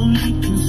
only you.